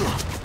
Ugh.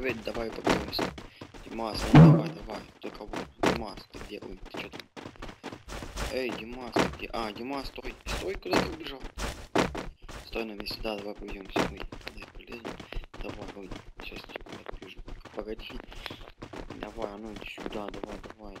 Привет, давай побьемся. Димас, ну давай, давай. Ты кого? Димас, ты где? Ой, ты что там? Эй, Димас, ты где? А, Димас, стой. Стой, куда ты убежал? Стой на месте, да, давай побьемся. Ой, я полезу. Давай, ой, сейчас я куда-то бежу. Погоди. Давай, а ну иди сюда, давай, давай, я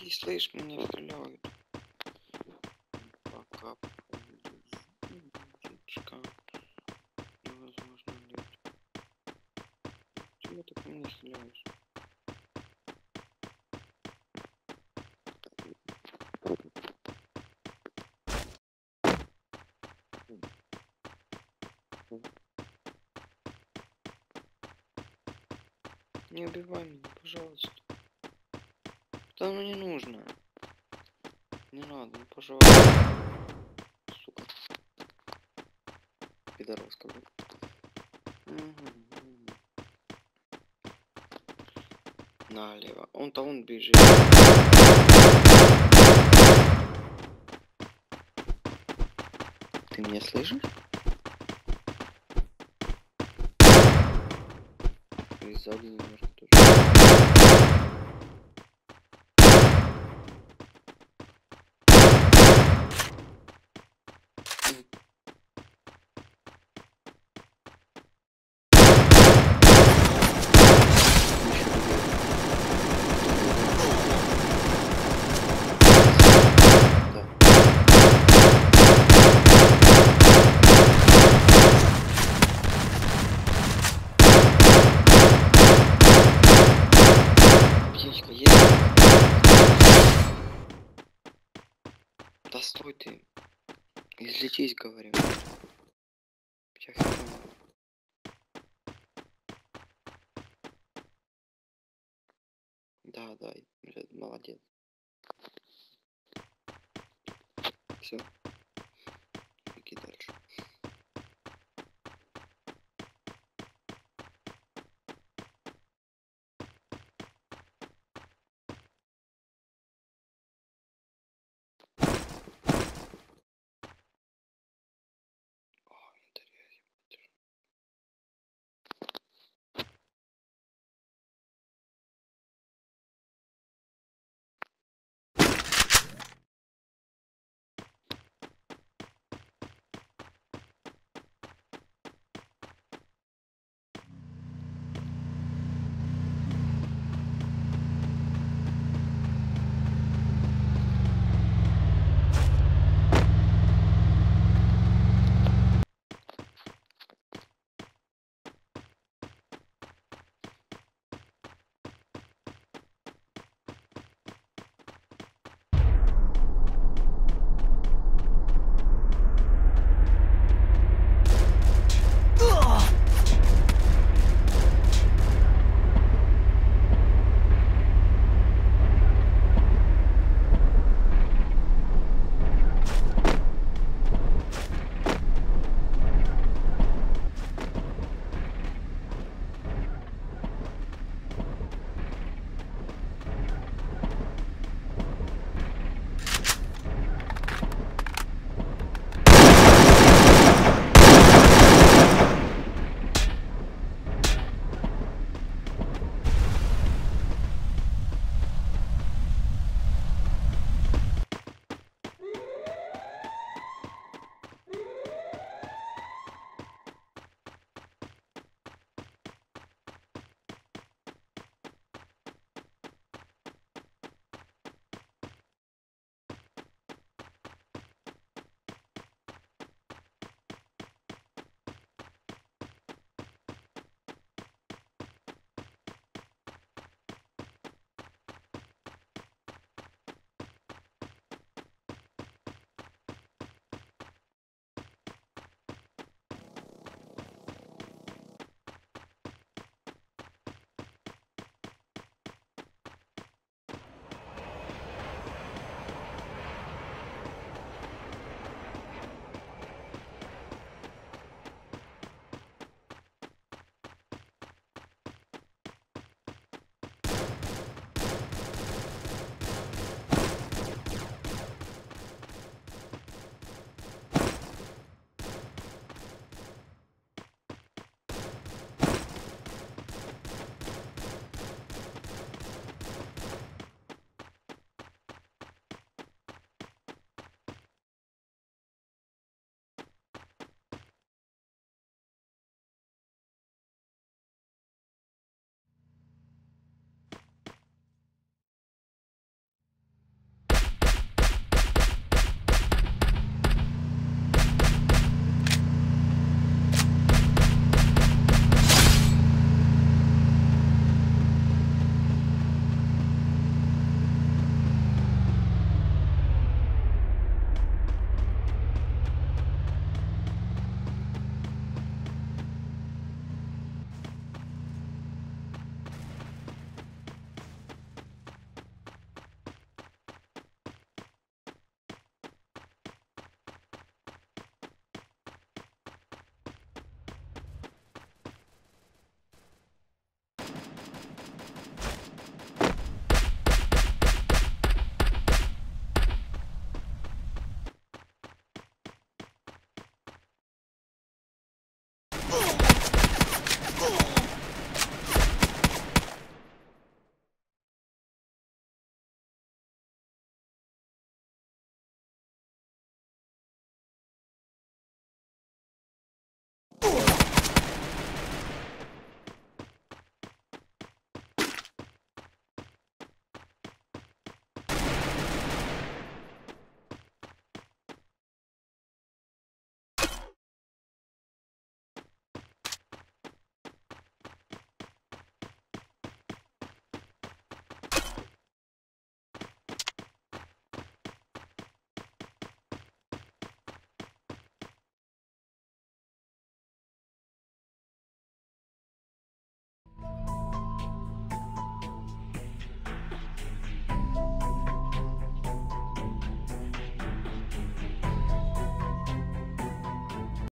Ты слышь, меня стреляют. Пока. Невозможно лет. Чего ты по мне стреляешь? Не убивай меня, пожалуйста. Да ну не нужно. Не надо, ну пожалуйста. Сука. Какой. Мгм, мгм. Налево. Он-то он бежит. Ты меня слышишь? И сзади немножко тоже. Стой ты. Излечись, говорю. Да, да, молодец. Все.